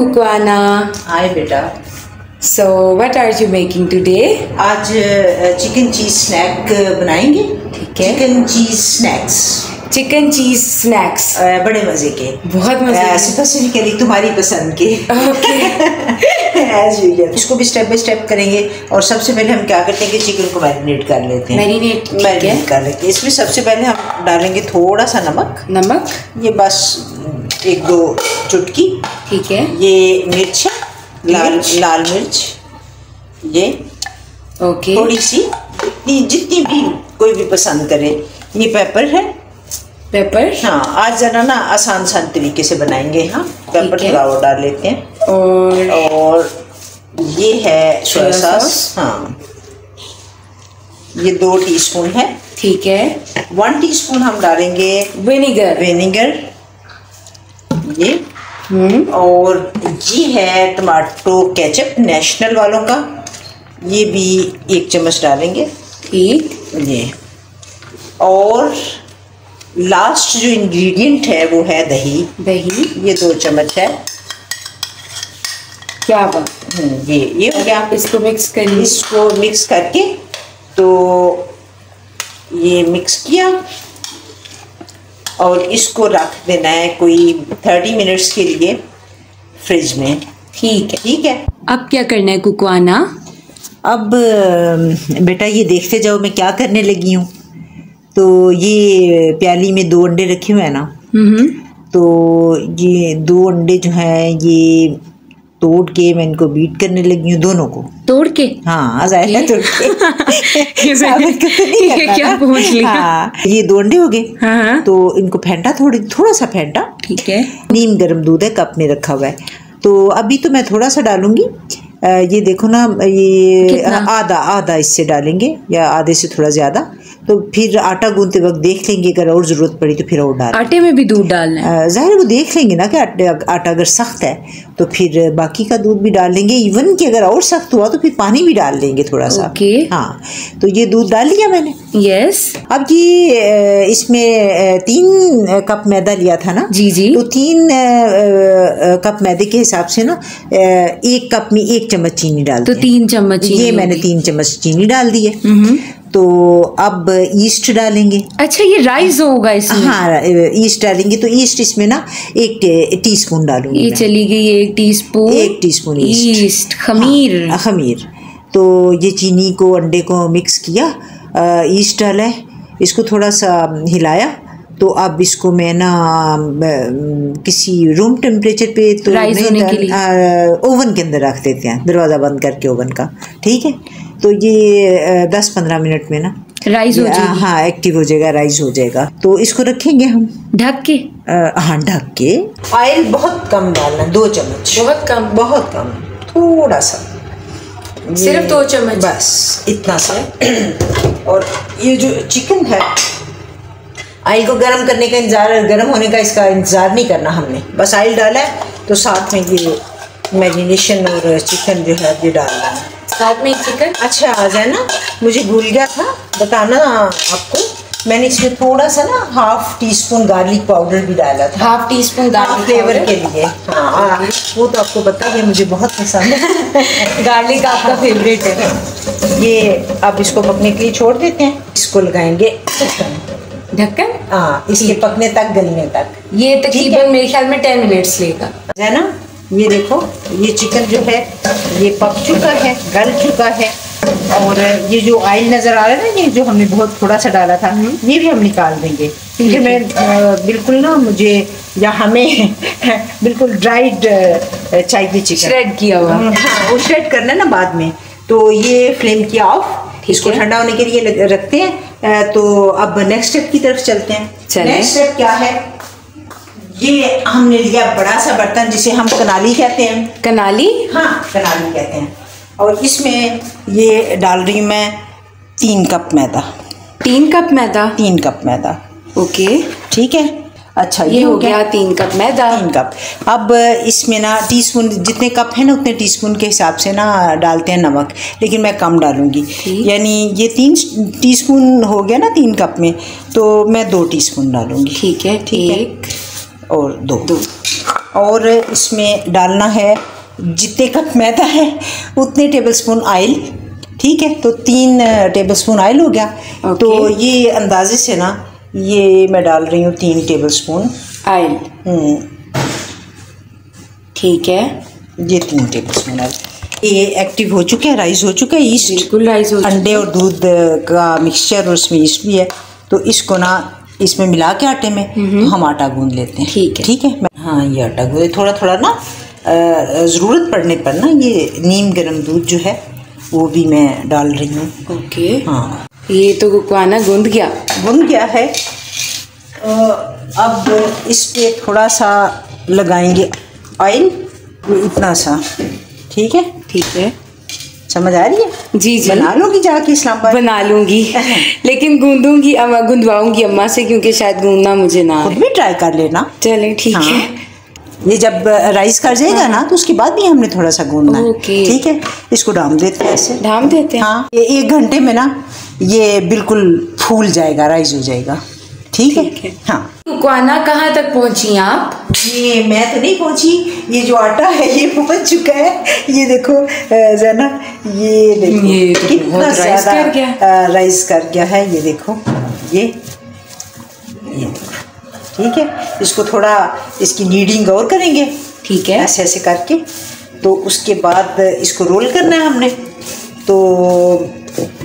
Kukuana. Hi बेटा so what are you making today आज chicken cheese snack बनाएँगे ठीक है। Chicken cheese snacks Chicken cheese snacks बड़े मज़े के। बहुत मज़े के। स्पेसिफिकली तुम्हारी पसंद के. एज यूजुअल इसको भी स्टेप बाय स्टेप करेंगे और सबसे पहले हम क्या करते हैं कि चिकन को मैरिनेट कर लेते हैं। है। मैरिनेट कर लेते हैं। इसमें सबसे पहले हम डालेंगे थोड़ा सा नमक। नमक। ये बस एक दो चुटकी। ठीक है। ये मिर्च लाल लाल मिर्च। ये। ओके थोड़ी सी। जितनी जितनी भी कोई भी पसंद करे। ये पेपर है। पेपर? हाँ आज जरा ना आसान आसान तरीके से बनाएँगे हाँ। पेपर और डाल लेते हैं। और और ये है सोया सोया सॉस। हाँ। ये दो टीस्पून है। ठीक है। वन टीस्पून हम डालेंगे विनेगर। विनेगर। ये। हम्म। और ये है टमाटो केचप नेशनल वालों का। ये भी एक चम्मच डालेंगे। ठीक। ये। और लास्ट जो इंग्रेडिएंट है वो है दही। दही? ये दो चम्मच है। क्या बात हम्म, ये ये हो गया। इसको मिक्स करिए इसको मिक्स करके तो ये मिक्स किया। और इसको रख देना है कोई थर्टी मिनट्स के लिए फ्रिज में। ठीक है। ठीक है? अब क्या करना है कुकवाना? अब बेटा ये देखते जाओ मैं क्या करने लगी हूँ। तो ये प्याली में दो अंडे रखे हुए हैं ना तो ये दो अंडे जो हैं ये तोड़ के मैं इनको बीट करने लगी हूँ दोनों को। तोड़ के? हाँ तोड़ के। ये तो क्या। पूछ लिया? हाँ, ये दो अंडे हो गए। हाँ हाँ। तो इनको फेंटा थोड़ी थोड़ा सा फेंटा। ठीक है। नीम गर्म दूध है कप में रखा हुआ है। तो अभी तो मैं थोड़ा सा डालूँगी। ये देखो ना ये आधा आधा इससे डालेंगे या आधे से थोड़ा ज़्यादा। तो फिर आटा गूंदते वक्त देख लेंगे अगर और ज़रूरत पड़ी तो फिर और डाल। आटे में भी दूध डालना है। ज़ाहिर वो देख लेंगे ना कि आटा अगर सख्त है तो फिर बाकी का दूध भी डाल लेंगे। इवन कि अगर और सख्त हुआ तो फिर पानी भी डाल लेंगे थोड़ा सा ओके। हाँ तो ये दूध डाल लिया मैंने। यस अब ये इसमें तीन कप मैदा लिया था ना? जी जी। तो तीन कप मैदे के हिसाब से ना एक कप में एक चम्मच चीनी डाल तो तीन चम्मच ये मैंने तीन चम्मच चीनी डाल दी है। हम्म। तो अब ईस्ट डालेंगे। अच्छा ये राइस होगा इसमें? हाँ ईस्ट डालेंगे तो ईस्ट इसमें ना एक टे- टीस्पून डालूँगी ये चली गई एक टीस्पून एक टीस्पून ईस्ट। ईस्ट खमीर। हाँ, खमीर। तो ये चीनी को अंडे को मिक्स किया ईस्ट डाला है। इसको थोड़ा सा हिलाया। तो अब इसको मैं ना किसी रूम टेम्परेचर पे तो नहीं ओवन के अंदर रख देते हैं दरवाज़ा बंद करके ओवन का। ठीक है? तो ये दस पंद्रह मिनट में ना राइस हो ये, जाएगी। हाँ एक्टिव हो जाएगा राइस हो जाएगा। तो इसको रखेंगे हम? ढक के? हाँ ढक के। ऑयल बहुत कम डालना दो चम्मच। बहुत कम? बहुत कम थोड़ा सा। सिर्फ़ दो चम्मच? बस इतना सा। और ये जो चिकन है ऑयल को गर्म करने का इंतज़ार गर्म होने का इसका इंतज़ार नहीं करना हमने। बस ऑयल डाला है तो साथ में ये मैरिनेशन और चिकन जो है ये डालना है। साथ में चिकन। अच्छा आ जाए ना। मुझे भूल गया था। बताना आपको। मैंने इसमें थोड़ा सा ना half teaspoon garlic powder भी डाला था। Half teaspoon garlic flavour के लिए। हाँ वो तो आपको पता है मुझे बहुत पसंद है। गार्लिक आपका फेवरेट है। ये अब इसको पकने के लिए छोड़ देते हैं। इसको लगाएँगे ढक्कन। ढक्कन? हाँ इसके पकने तक गलने तक। ये तकरीबन मेरे ख्याल में टेन मिनट्स लेगा। है ना। ये देखो ये चिकन जो है ये पक चुका है गल चुका है और ये जो ऑयल नज़र आ रहा है ना ये जो हमने बहुत थोड़ा सा डाला था ये भी हम निकाल देंगे। क्योंकि मैं बिल्कुल ना मुझे या हमें बिल्कुल ड्राइड चाहिए चिकन श्रेड किया हुआ। हाँ, वो श्रेड करना ना बाद में। तो ये फ्लेम किया ऑफ़ इसको ठंडा होने के लिए रखते हैं। तो अब नेक्स्ट स्टेप की तरफ़ चलते हैं। नेक्स्ट स्टेप क्या है? ये हमने लिया बड़ा सा बर्तन जिसे हम कनाली कहते हैं। कनाली? हाँ कनाली कहते हैं। और इसमें ये डाल रही हूँ मैं तीन कप मैदा। तीन कप मैदा? तीन कप मैदा। ओके। ठीक है? अच्छा ये ये हो गया तीन कप मैदा। तीन कप। अब इसमें ना टीस्पून जितने कप है ना उतने टीस्पून के हिसाब से ना डालते हैं नमक लेकिन मैं कम डालूँगी। यानी ये तीन टीस्पून हो गया ना तीन कप में तो मैं दो टीस्पून डालूँगी। ठीक है ठीक है। और दो। दो और इसमें डालना है जितने कप मैदा है उतने टेबलस्पून ऑयल ठीक है? तो तीन टेबलस्पून ऑयल हो गया। Okay. तो ये अंदाजे से ना ये मैं डाल रही हूँ तीन टेबलस्पून ऑयल हम्म, ठीक है। ये तीन टेबलस्पून ऑयल ये एक्टिव हो चुके हैं राइस हो चुका है ईस्ट बिल्कुल राइस हो अंडे और दूध का मिक्सचर और उसमें ईस्ट भी है। तो इसको ना इसमें मिला के आटे में तो हम आटा गूंद लेते हैं। ठीक है। ठीक है? हाँ ये आटा गूंद। थोड़ा थोड़ा ना ज़रूरत पड़ने पर ना ये नीम गर्म दूध जो है वो भी मैं डाल रही हूँ। ओके। हाँ। ये तो कुकवाना गूंद गया। बन गया है। अब इस पर थोड़ा सा लगाएँगे ऑयल इतना सा। ठीक है? ठीक है। समझ आ रही है? जी जी। बना लूँगी जाके इस्लामाबाद बना लूँगी। लेकिन गूंदूँगी अम्मा गुंदवाऊँगी अम्मा से क्योंकि शायद गूंदना मुझे ना खुद भी ट्राई कर लेना। चले ठीक हाँ। है। ये जब राइस कर जाएगा हाँ। ना तो उसके बाद भी हमने थोड़ा सा गूंदना है। ठीक है? इसको ढाम देते हैं ऐसे। ढाम देते हैं? हाँ। ये एक घंटे में ना ये बिल्कुल फूल जाएगा राइस हो जाएगा। ठीक है? हाँ। कुकवाना कहाँ तक पहुँची आप? ये मैं तो नहीं पहुँची। ये जो आटा है ये पहुँच चुका है। ये देखो जना ये देखो ये तो कितना राइस कर गया। राइस कर गया है। ये देखो ये। ये देखो ठीक है? इसको थोड़ा इसकी नीडिंग और करेंगे। ठीक है। ऐसे ऐसे करके। तो उसके बाद इसको रोल करना है हमने। तो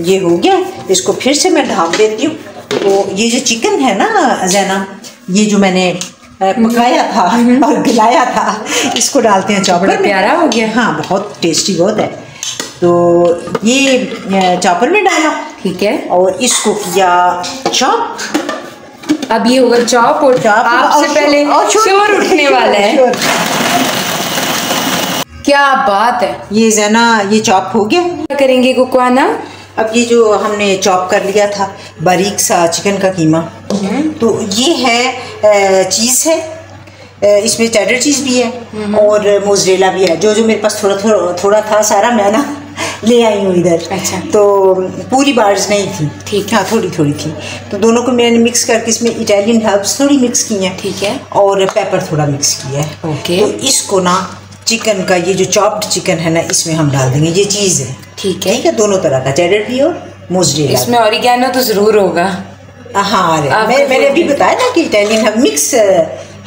ये हो गया। इसको फिर से मैं ढाप देती हूँ। तो ये जो चिकन है ना जैना ये जो मैंने पकाया था और गिलाया था इसको डालते हैं चॉपर में। प्यारा हो गया। हाँ बहुत टेस्टी बहुत है। तो ये चॉपर में डाला। ठीक है। और इसको किया चॉप। अब ये होगा चॉप और चॉप आपसे पहले और शोर- उठने वाला है। क्या बात है। ये जना ये चॉप हो गया। करेंगे कुकवाना? अब ये जो हमने चॉप कर लिया था बारीक सा चिकन का कीमा तो ये है चीज़ है। इसमें चैडर चीज़ भी है और मोजरेला भी है। जो जो मेरे पास थोड़ा थोड़ा थोड़ा था सारा मैं ना ले आई हूँ इधर। अच्छा। तो पूरी बार्स नहीं थी। ठीक हाँ थोड़ी थोड़ी थी। तो दोनों को मैंने मिक्स करके इसमें इटालियन हर्ब्स थोड़ी मिक्स की हैं ठीक है। और पेपर थोड़ा मिक्स किया है। ओके। तो इसको ना चिकन का ये जो चॉप्ड चिकन है ना इसमें हम डाल देंगे। ये चीज़ है। ठीक है या दोनों तरह का चेडर भी और मोजरेला इसमें ऑरिगेनो तो ज़रूर होगा। हाँ अरे मैं, मैंने अभी बताया ना कि इटालियन हब मिक्स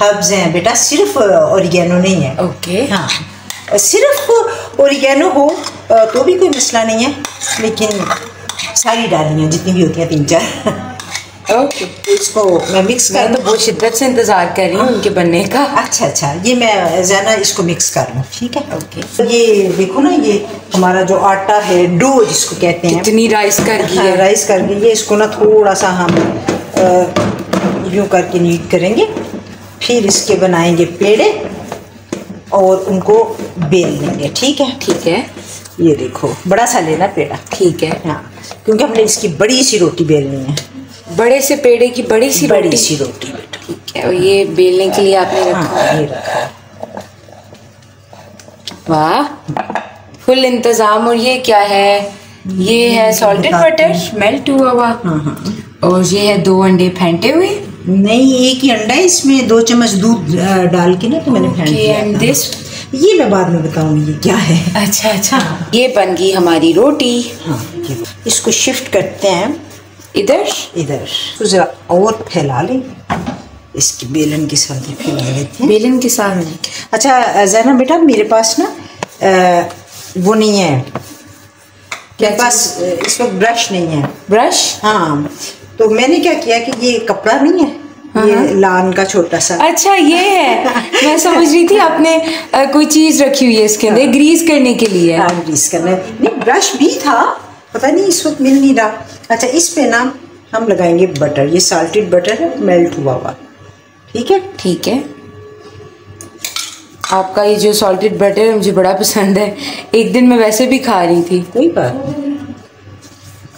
हब्स हैं बेटा सिर्फ़ ओरिगेनो नहीं है। ओके हाँ सिर्फ़ ओरिगेनो हो तो भी कोई मसला नहीं है लेकिन सारी डालियाँ है जितनी भी होती हैं तीन चार ओके। तो इसको मैं मिक्स कर तो बहुत शिद्दत से इंतज़ार कर रही हूँ उनके बनने का। अच्छा अच्छा। ये मैं ज़्यादा इसको मिक्स कर लूँ ठीक है? ओके। तो ये देखो ना ये हमारा जो आटा है डो जिसको कहते हैं। इतनी राइस कर गई हाँ, है राइस करके ये इसको ना थोड़ा सा हम यूँ करके नीट करेंगे। फिर इसके बनाएँगे पेड़े और उनको बेल लेंगे ठीक है? ठीक है। ये देखो बड़ा सा लेना पेड़ा। ठीक है। हाँ क्योंकि हमने इसकी बड़ी सी रोटी बेलनी है। बड़े से पेड़े की बड़ी सी बड़ी रोटी सी रोटी बेटा। ठीक है और ये बेलने के लिए आपने रखा? हाँ ये रखा। है। वाह फुल इंतज़ाम। और ये क्या है? ये है सॉल्टेड बटर मेल्ट हुआ हुआ। हाँ हाँ। और ये है दो अंडे फेंटे हुए। नहीं एक ही अंडा है इसमें दो चम्मच दूध डाल के ना तो मैंने फेंट दिया this? ये मैं बाद में बताऊँगी ये क्या है। अच्छा अच्छा। ये बन गई हमारी रोटी। हाँ इसको शिफ्ट करते हैं। इधर? इधर। तो जरा और फैला लें। इसकी बेलन के साथ ही फैला देते हैं। बेलन के साथ नहीं। अच्छा जैना बेटा मेरे पास ना वो नहीं है। मेरे पास इस वक्त ब्रश नहीं है। ब्रश? हाँ। तो मैंने क्या किया कि ये कपड़ा नहीं है ये लान का छोटा सा। अच्छा ये है। मैं समझ रही थी आपने कोई चीज़ रखी हुई है इसके अंदर ग्रीस करने के लिए। हाँ ग्रीस करना। है नहीं ब्रश भी था पता नहीं इस वक्त मिल नहीं रहा। अच्छा इस पे ना हम लगाएँगे बटर ये साल्टेड बटर है मेल्ट हुआ हुआ। ठीक है? ठीक है। आपका ये जो सॉल्टेड बटर है मुझे बड़ा पसंद है। एक दिन मैं वैसे भी खा रही थी। कोई बात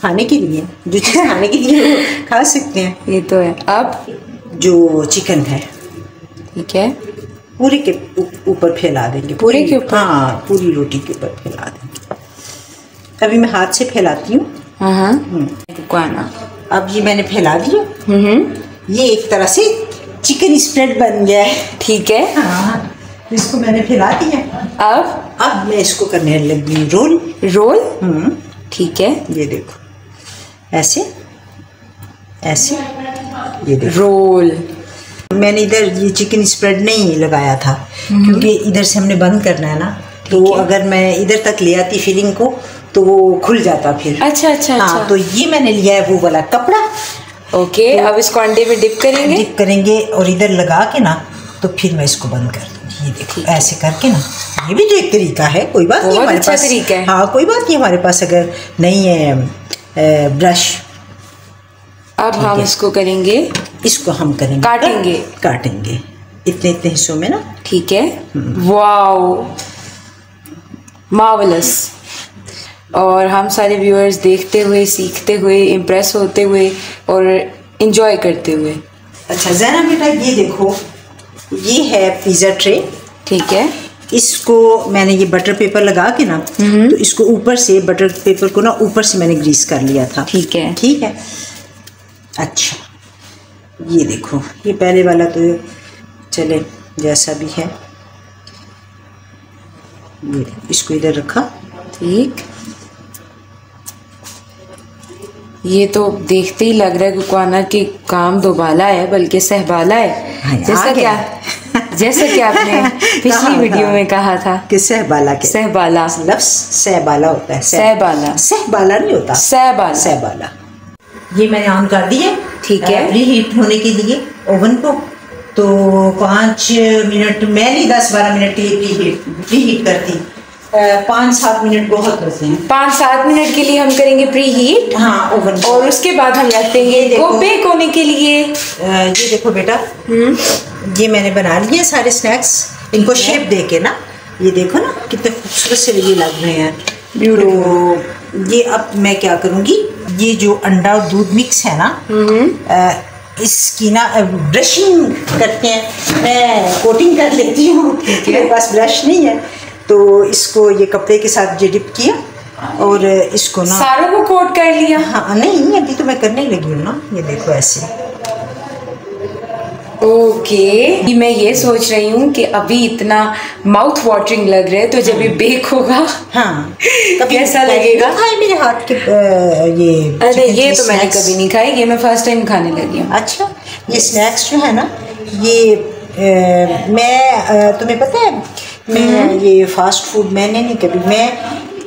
खाने के लिए? जो चीज़ खाने के लिए खा सकते हैं। ये तो है। अब जो चिकन है। ठीक है। पूरे के ऊपर फैला देंगे। पूरे के ऊपर? हाँ पूरी रोटी के ऊपर फैला देंगे। अभी मैं हाथ से फैलाती हूँ। हाँ हाँ। अब ये मैंने फैला दिया। हम्म ये एक तरह से चिकन स्प्रेड बन गया है। ठीक है। हाँ इसको मैंने फैला दिया। अब? अब मैं इसको करने लगी रोल। रोल? हम्म। ठीक है। ये देखो। ऐसे। ऐसे। ये देखो। रोल। मैंने इधर ये चिकन स्प्रेड नहीं लगाया था हम्म। क्योंकि इधर से हमने बंद करना है ना। तो अगर मैं इधर तक ले आती फिलिंग को तो वो खुल जाता फिर। अच्छा अच्छा हाँ अच्छा। तो ये मैंने लिया है वो वाला कपड़ा। ओके तो अब इसको अंडे में डिप करेंगे? डिप करेंगे और इधर लगा के ना तो फिर मैं इसको बंद कर दूँगी। ये देखो ऐसे करके ना ये भी तो एक तरीका है कोई बात नहीं हमारे अच्छा पास तरीका है। हाँ कोई बात नहीं हमारे पास अगर नहीं है ब्रश। अब हम इसको करेंगे। इसको हम करेंगे। काटेंगे। काटेंगे। इतने इतने हिस्सों में ना। ठीक है। वाओ। मार्वलस और हम सारे व्यूअर्स देखते हुए सीखते हुए इम्प्रेस होते हुए और इन्जॉय करते हुए। अच्छा जैना बेटा ये देखो ये है पिज़्ज़ा ट्रे ठीक है। इसको मैंने ये बटर पेपर लगा के ना तो इसको ऊपर से बटर पेपर को ना ऊपर से मैंने ग्रीस कर लिया था। ठीक है। ठीक है? अच्छा ये देखो ये पहले वाला तो चले जैसा भी है। ये इसको इधर रखा। ठीक। ये तो देखते ही लग रहा है कुकाना के काम दोबाला है बल्कि सहबाला है। हाँ, जैसा क्या। जैसा कि आपने पिछली वीडियो में कहा था। कि सहबाला के सहबाला। लफ्ज सहबाला होता है। सहबाला। सहबाला नहीं होता। सहबाला। सहबाला। ये मैंने ऑन कर दिए ठीक है। प्री हीट होने के लिए ओवन को। तो पाँच मिनट मैं नहीं दस बारह मिनट के लिए प्री हीट प्री हीट करती। पाँच सात मिनट बहुत होते हैं। पाँच सात मिनट के लिए हम करेंगे प्री हीट हाँ ओवन। और उसके बाद हम रख देंगे ये देखो। बेक होने के लिए। ये देखो बेटा। हम्म। ये मैंने बना लिए सारे स्नैक्स इनको शेप दे के ना ये देखो ना कितने खूबसूरत से ये लग रहे हैं। तो ये अब मैं क्या करूँगी ये जो अंडा और दूध मिक्स है ना अ, इसकी ना ब्रशिंग करते हैं। मैं कोटिंग कर लेती हूँ। मेरे पास ब्रश नहीं है। तो इसको ये कपड़े के साथ ये डिप किया और इसको ना सारों को कोट कर लिया हाँ नहीं अभी तो मैं करने लगी हूँ ना ये देखो ऐसे ओके okay. मैं ये सोच रही हूँ कि अभी इतना माउथ वाटरिंग लग रहा है तो जब ये बेक होगा हाँ कैसा लगेगा? खाए मेरे हाथ के ये अरे ये तो मैंने कभी नहीं खाई ये मैं फ़र्स्ट टाइम खाने लगी हूँ अच्छा ये स्नैक्स जो है ना ये अ, मैं तुम्हें पता है मैं ये फास्ट फ़ूड मैंने नहीं कभी मैं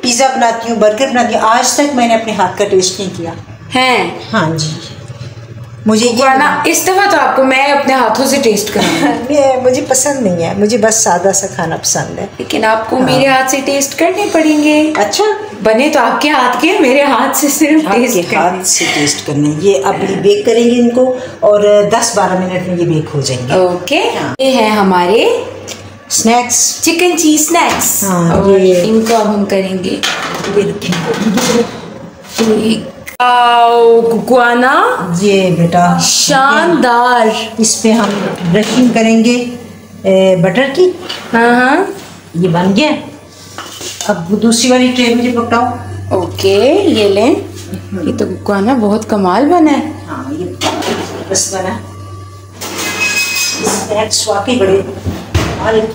पिज़्ज़ा बनाती हूँ बर्गर बनाती हूँ आज तक मैंने अपने हाथ का टेस्ट नहीं किया। है। हाँ जी। मुझे ये वरना इस दफ़ा तो आपको मैं अपने हाथों से टेस्ट करूँगी मुझे पसंद नहीं है मुझे बस सादा सा खाना पसंद है। लेकिन आपको हाँ। मेरे हाथ से टेस्ट करने पड़ेंगे। अच्छा। बने तो आपके हाथ के मेरे हाथ से सिर्फ़ टेस्ट हाथ से टेस्ट करने ये अभी बेक करेंगे इनको और 10-12 मिनट में ये बेक हो जाएँगे। ओके हाँ। ये है हमारे स्नैक्स चिकन चीज़ स्नैक्स हाँ, और ये- इनको अब हम करेंगे। कुकुआना ये बेटा। शानदार। इस पे हम ब्रशिंग करेंगे। ए, बटर की। हाँ हाँ। ये बन गया। अब दूसरी वाली ट्रे मुझे पकड़ाओ। ओके ये लें। ये तो कुकुआना बहुत कमाल बना है। हाँ ये बस बना। स्नैक्स वाकई बड़े। कमाल।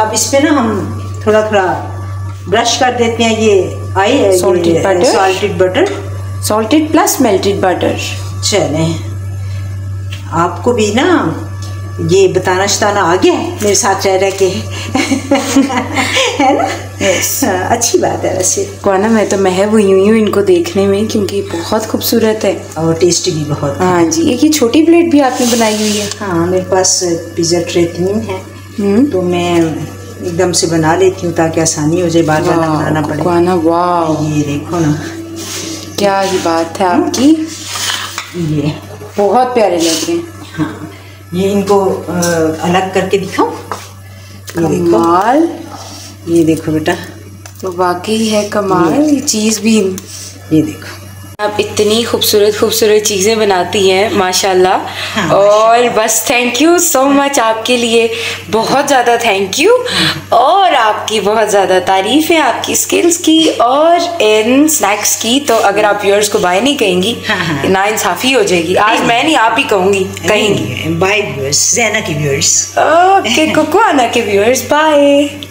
अब इस पे ना हम थोड़ा थोड़ा ब्रश कर देते हैं ये आई Salted butter? Salted butter salted plus melted butter चले। आपको भी ना ये बताना शताना आ गया है मेरे साथ रह रह के। है ना? Yes. हाँ, अच्छी बात है वैसे। कुकुआना मैं तो महव हुई हुई हूँ इनको देखने में क्योंकि बहुत खूबसूरत है। और टेस्टी भी बहुत हाँ। जी एक ये छोटी प्लेट भी आपने बनाई हुई है। हाँ मेरे पास पिज़्ज़ा ट्रे तीन है। तो मैं एकदम से बना लेती हूँ ताकि आसानी हो जाए बार बार बनाना पड़े। वाह। ये देखो ना। क्या ही बात है आपकी। ये। बहुत प्यारे लग रहे हैं। हाँ। ये इनको अ, अलग करके दिखाओ कमाल। ये देखो बेटा। तो वाकई है कमाल ये चीज़ भी। ये देखो। आप इतनी खूबसूरत खूबसूरत चीज़ें बनाती हैं माशाल्लाह। हाँ, और बस थैंक यू सो मच आपके लिए। बहुत ज़्यादा थैंक यू और आपकी बहुत ज़्यादा तारीफ़ है आपकी स्किल्स की और इन स्नैक्स की। तो अगर आप व्यूअर्स को बाय नहीं कहेंगी हाँ, हाँ। ना इंसाफी हो जाएगी। आज मैं नहीं आप ही कहूँगी। कहेंगी। बाय व्यूअर्स जैना की व्यूअर्स ओके कुकवाना के व्यूअर्स बाय